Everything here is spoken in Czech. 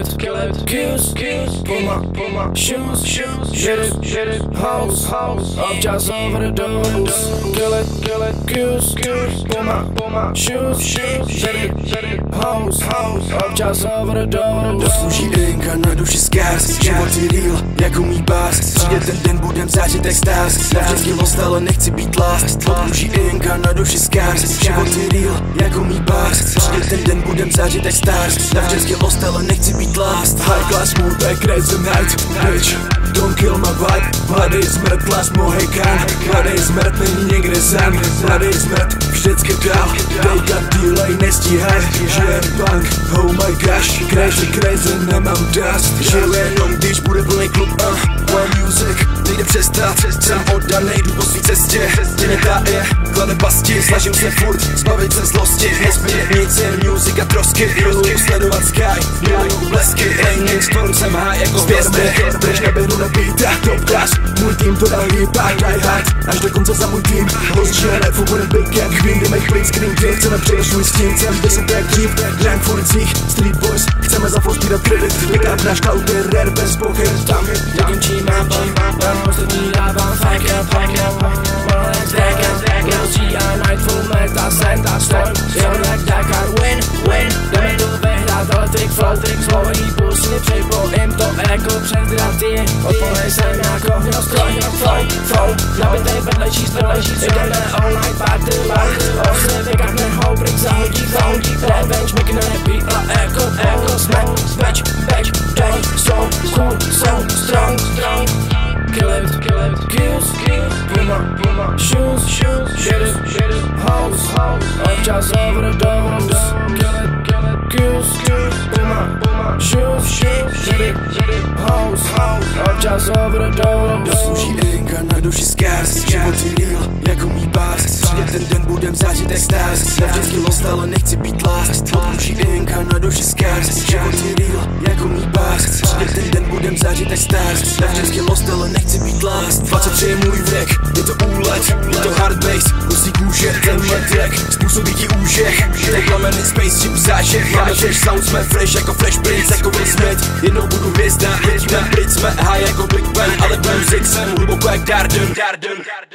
it, kill it, kills, kills, pull my shoes, shoes, shit it, house, house, občas overdose, kill it, kill it, kills, kills, pull my shoes, shoes, shit it, house, house, občas overdose. Doslouží inka na duši skáz Život je real, jako mý bás Přijde ten den, budem zážit extáz Navždycky lost, ale nechci být last. Doslouží inka na duši skáz Život je real, jako mý bás Přijde ten den, budem zážit extáz Navždycky lost, ale nechci být last High class mood, back crazy night Bitch, don't kill my vibe Mladý smrt, class Mohican. Mladý smrt není někde sám Mladý smrt, vždycky dál. Dejka delay, nestíhaj. Žijem punk, oh my gosh. Crazy, crazy, nemám dust. Žiju jenom, když bude plný klub uh, One music, nejde přestat Jsem oddanej, jdu cestě Mě nedáje, klade pasti Snažím se furt zbavit se zlosti. Nezbyde nic, jen music a trosky. Miluju sledovat sky, miluju blesky. Raining storm, jsem high jako hvězdy. Drž na beat a top class Můj tým to dal hýba, die hard. Až do konce za můj tým. Rozčil refu, bude big jak Queen Jdeme play screen kill, chceme přeješ svůj stín. Jsem deset jak dřív, rank v ulicích Street boys, chceme za flow sbírat kredit. Pick náš je rare bez pochyb. Tam Nekončím mám, mám poslední vyhrát, ale trik, flow, trik Zlomený pusy, připojím to jako před draty Odpolej jsem jako hrostroj, flow, flow Nabitej vedle číst, vedle číst Jdeme all night party, light Osy vykáhne hobrik, zahodí zahodí Revenge, a happy, a echo, echo. Smack, batch, batch, day So cool, so strong, strong. Kill it, kill it, kills, kills. Pull my shoes, shoes. Shit it, shit it, house, house Občas overdose Kill it, kill it, kills, kills shoes, Shit it, shit house Občas overdose Doslouží inka na duši skáz Život real, jako mý bás Přijde ten den, budem zážit extáz Navždycky lost, ale nechci být last. Doslouží inka na duši skáz Život real, jako mý bás Přijde ten den, budem zážit extáz Navždycky lost, ale nechci být last. 23 je můj věk, úlet Je to hard bass, hustý kůže Tenhle track způsobí ti úžeh. Tak lamený space, chip zážeh Máme fresh sound, jsme fresh jako fresh prince Jako Will Smith, jednou budu hvězda Letíme blitz, jsme high jako Big Ben Ale music jsem hluboko jak Darden, Darden.